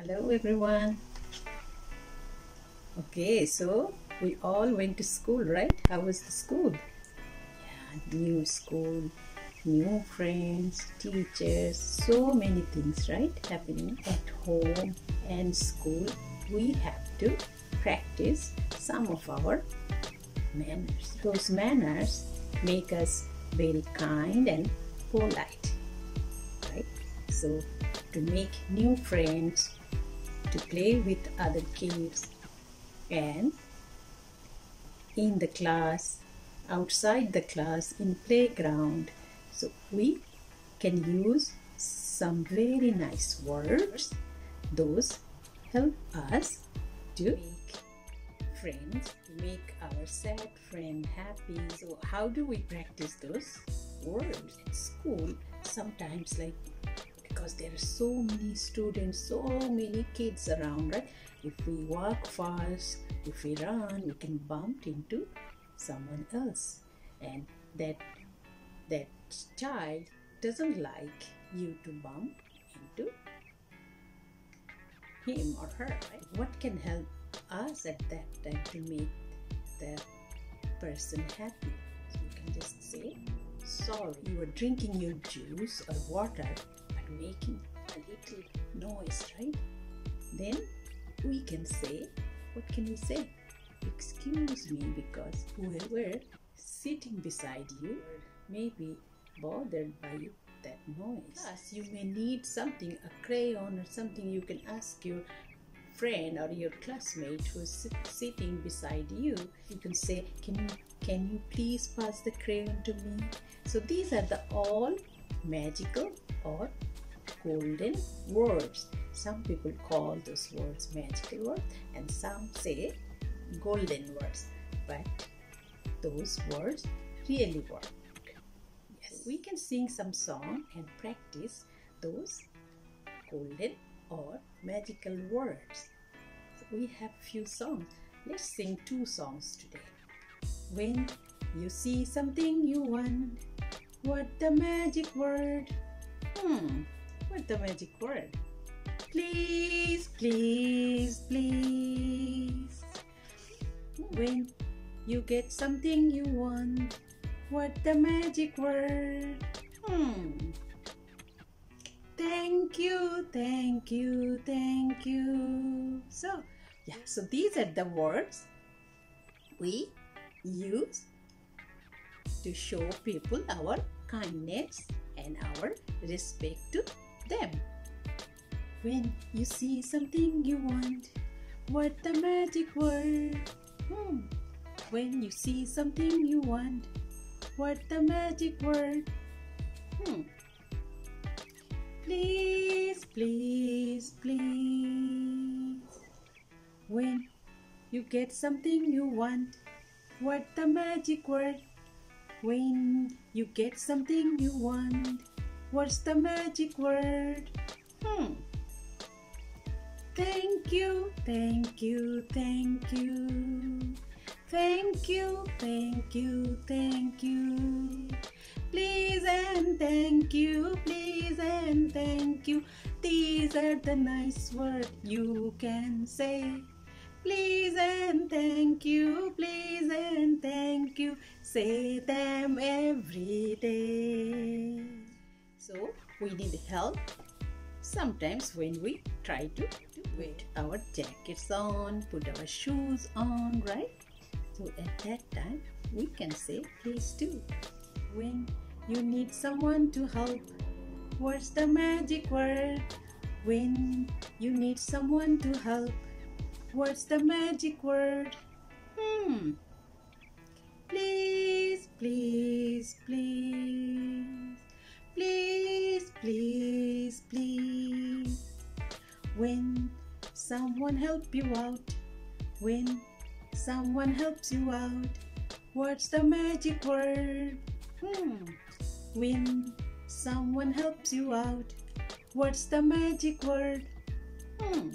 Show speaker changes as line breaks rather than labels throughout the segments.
Hello everyone. Okay, so we all went to school, right? How was the school? Yeah, new school, new friends, teachers, so many things, right? Happening at home and school. We have to practice some of our manners. Those manners make us very kind and polite, right? So, to make new friends, to play with other kids, and in the class, outside the class, in playground. So we can use some very nice words. Those help us to make friends, make our sad friend happy. So how do we practice those words at school? Sometimes like because there are so many students, so many kids around, right? If we walk fast, if we run, we can bump into someone else, and that that child doesn't like you to bump into him or her. Right? What can help us at that time to make that person happy? So you can just say, "Sorry, you were drinking your juice or water, making a little noise, right?" Then we can say, what can we say? Excuse me, because whoever sitting beside you may be bothered by that noise. Plus, you may need something, a crayon or something you can ask your friend or your classmate who's sitting beside you. You can say, "Can you can you please pass the crayon to me?" So these are the all magical or golden words. Some people call those words magical words and some say golden words, but those words really work. Yes, we can sing some song and practice those golden or magical words. So we have few songs. Let's sing two songs today. When you see something you want, what the magic word? Hmm, what the magic word? Please, please, please. When you get something you want, what the magic word? Hmm. Thank you, thank you, thank you. So, yeah, so these are the words we use to show people our kindness and our respect to them. When you see something you want, what the magic word? Hmm. When you see something you want, what the magic word? Hmm. Please, please, please. When you get something you want, what the magic word? When you get something you want, what's the magic word? Hmm. Thank you, thank you, thank you. Thank you, thank you, thank you. Please and thank you, please and thank you. These are the nice words you can say. Please and thank you, please and thank you. Say them every day. So we need help sometimes when we try to put our jackets on, put our shoes on, right? So at that time, we can say please do. When you need someone to help, what's the magic word? When you need someone to help, what's the magic word? Hmm. Please, please, please. Please, please, please. When someone help you out, when someone helps you out, what's the magic word? Hmm. When someone helps you out, what's the magic word? Hmm.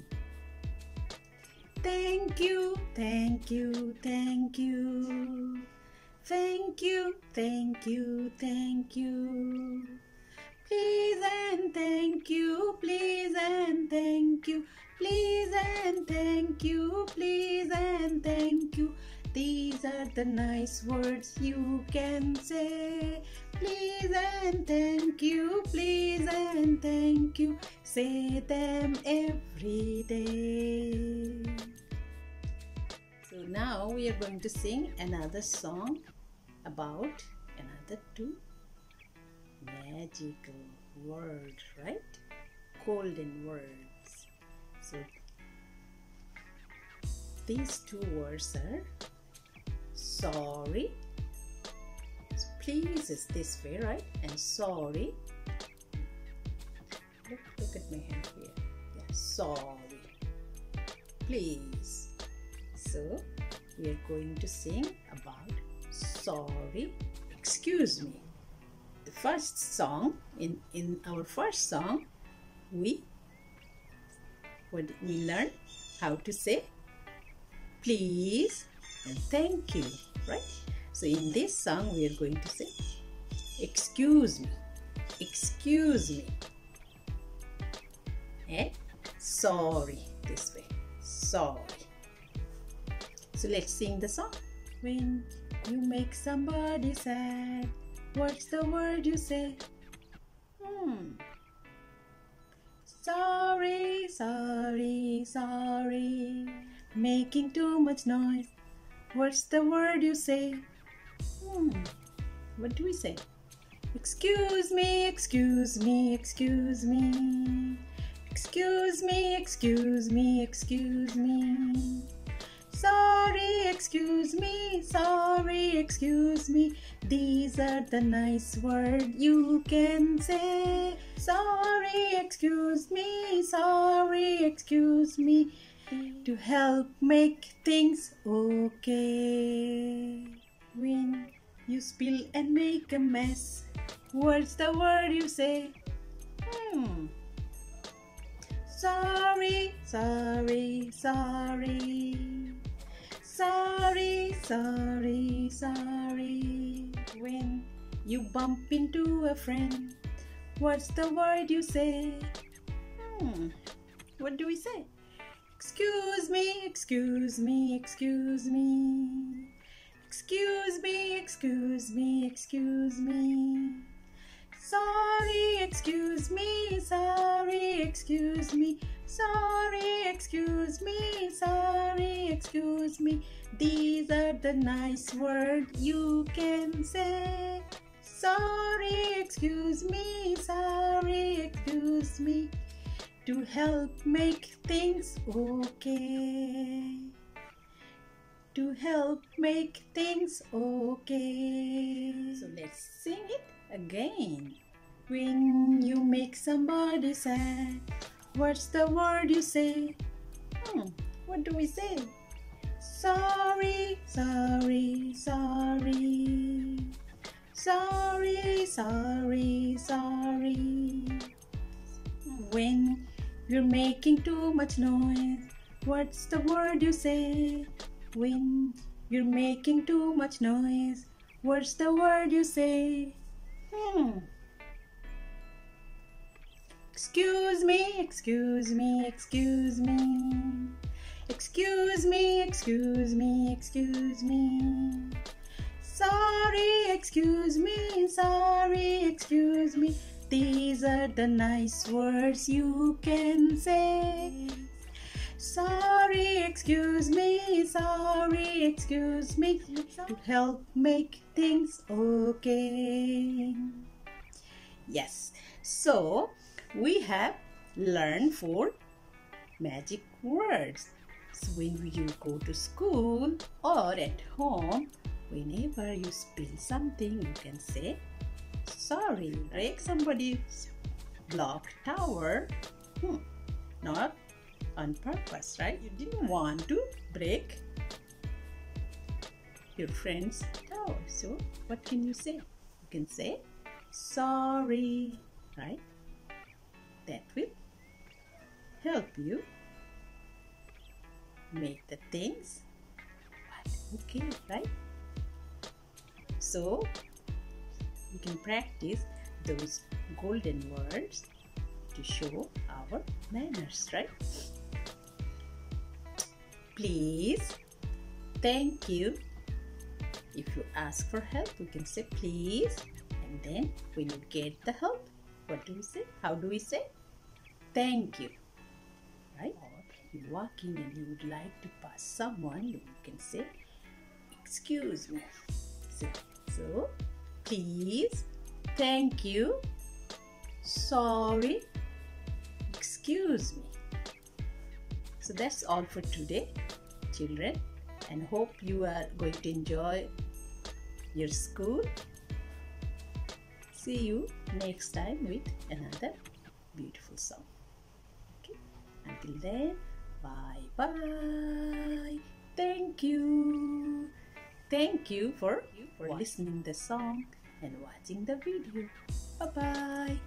Thank you, thank you, thank you. Thank you, thank you, thank you. Please and thank you, please and thank you. Please and thank you, please and thank you. These are the nice words you can say. Please and thank you, please and thank you. Say them every day. So now we are going to sing another song about another two magical words, right? Golden words. So these two words are sorry. Please is this way, right? And sorry. Look, look at my hand here. Yeah, sorry. Please. So we are going to sing about sorry. Excuse me. The first song in in our first song, we what we learn how to say please and thank you, right? So in this song, we are going to say, excuse me, excuse me, and sorry, this way, sorry. So let's sing the song. When you make somebody sad, what's the word you say? Hmm. Sorry, sorry, sorry. Making too much noise. What's the word you say? Hmm. What do we say? Excuse me, excuse me, excuse me. Excuse me, excuse me, excuse me. Sorry, excuse me, sorry, excuse me. These are the nice words you can say. Sorry, excuse me, sorry, excuse me to help make things okay. When you spill and make a mess, what's the word you say? Hmm. Sorry, sorry, sorry. Sorry, sorry, sorry. When you bump into a friend, what's the word you say? Hmm. What do we say? Excuse me, excuse me, excuse me. Excuse me, excuse me, excuse me. Sorry, excuse me, sorry, excuse me. Sorry, excuse me, sorry, excuse me. These are the nice words you can say. Sorry, excuse me, sorry, excuse me to help make things okay. To help make things okay. So let's sing it again. When you make somebody sad, what's the word you say? Hmm, what do we say? Sorry, sorry, sorry. Sorry, sorry, sorry. When you're making too much noise. What's the word you say? When you're making too much noise. What's the word you say? Hmm. Excuse me, excuse me, excuse me. Excuse me, excuse me, excuse me. Sorry, excuse me, sorry, excuse me. These are the nice words you can say. Sorry, excuse me, sorry, excuse me, to help make things okay. Yes, so we have learned four magic words. So when you go to school or at home, whenever you spill something, you can say Sorry, break somebody's block tower. Hmm. Not on purpose, right? You didn't want to break your friend's tower. So, what can you say? You can say, sorry, right? That will help you make the things okay, right? So, we can practice those golden words to show our manners, right? Please, thank you. If you ask for help, we can say please. And then when you get the help, what do we say? How do we say? Thank you. Right? Or you're walking and you would like to pass someone, you can say, excuse me. So, so please, thank you, sorry, excuse me. So that's all for today, children, and hope you are going to enjoy your school. See you next time with another beautiful song. Okay, until then, bye bye. Thank you. Thank you for, for listening the song and watching the video. Bye bye.